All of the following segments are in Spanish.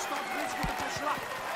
Stadt Wismut Schlacht.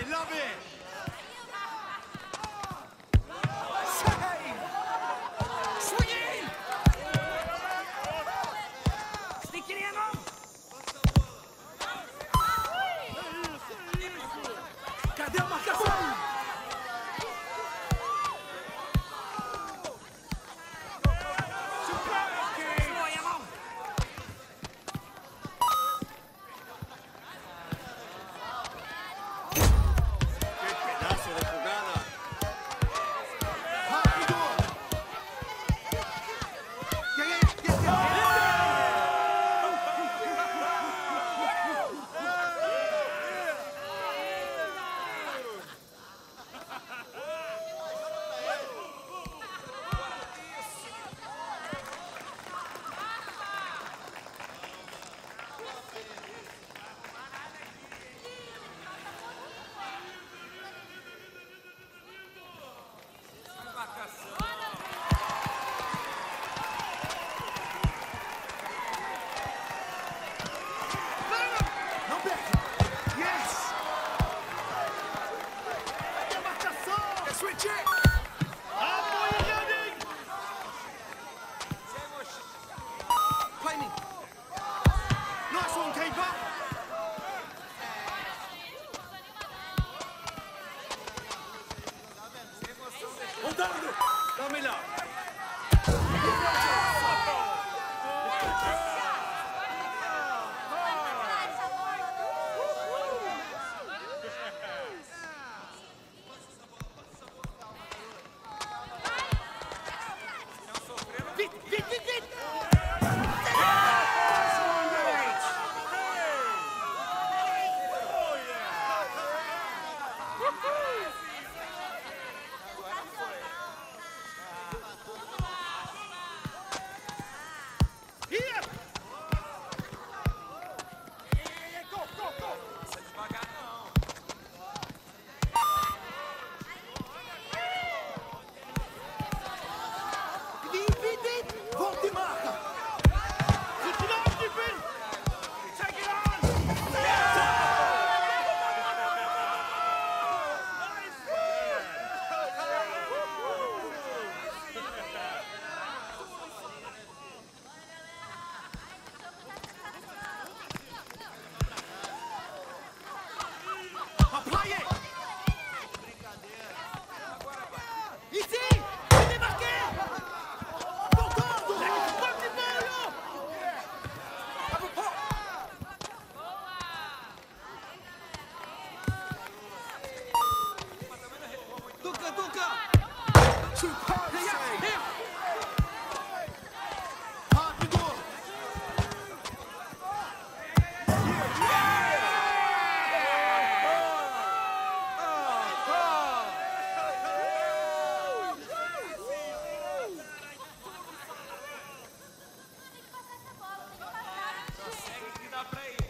it, love it. I play.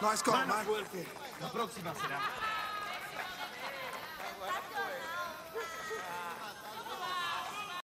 No, es con Mano. La próxima será.